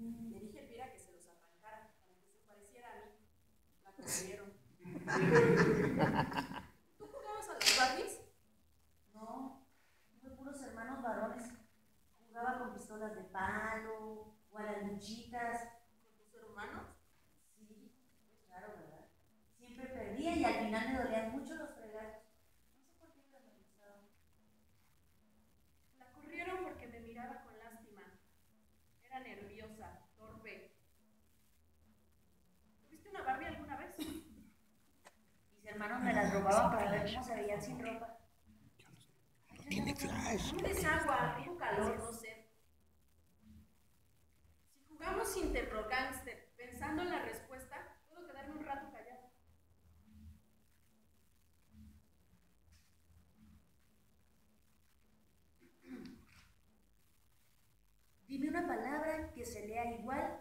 Le dije a que se los arrancara para que se pareciera a mí. La corrieron. ¿Tú jugabas a los Barbies? No, tuve puros hermanos varones. Jugaba con pistolas de palo o a las luchitas. hermanos me las robaban para ver cómo se veían sin ropa. Tiene flash. Un desagua, un calor, no sé. Si jugamos sin Gangster pensando en la respuesta, puedo quedarme un rato callado. Dime una palabra que se lea igual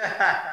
Ha ha ha.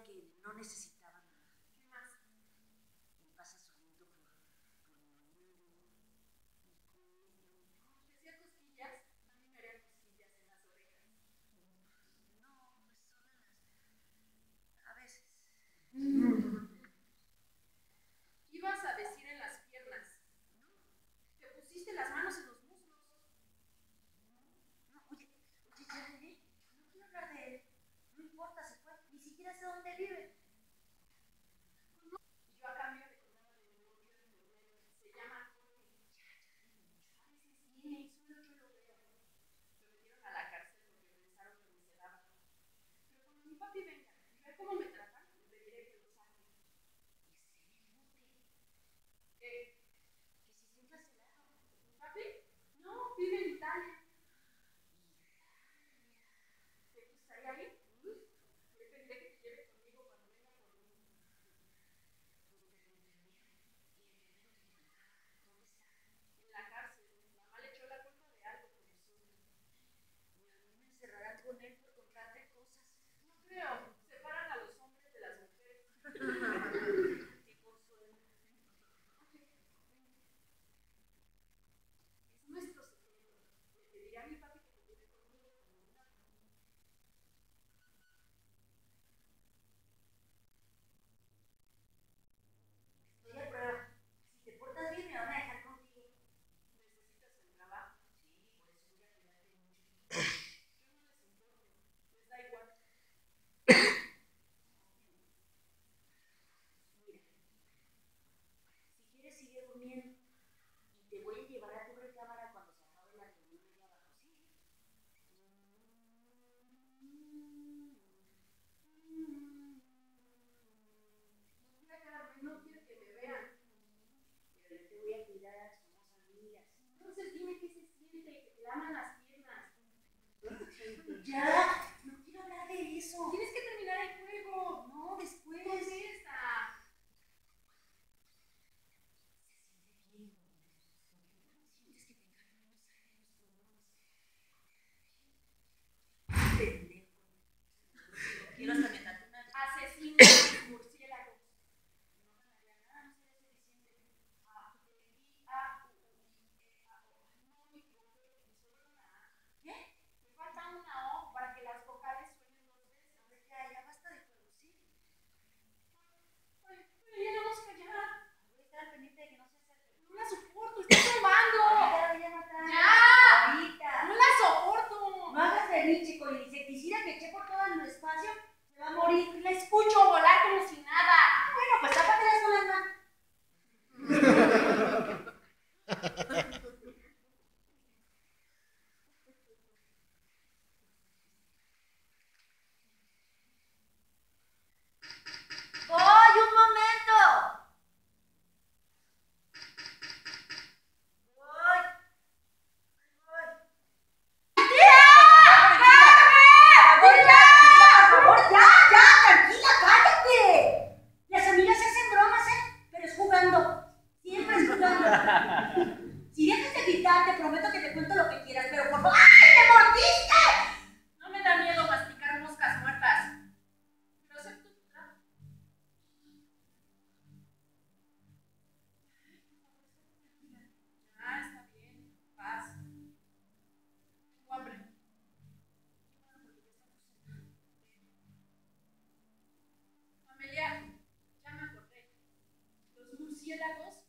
pequeña, no necesitaba cómo me tratan, me diré que los ¿Qué? Que si siempre se me papi, no, vive en Italia. ¿Te gustaría ir? Que te conmigo cuando venga En la cárcel. Mamá le echó la culpa de algo por nosotros. Y a me encerrarán con él por contarte. No creo. murciélagos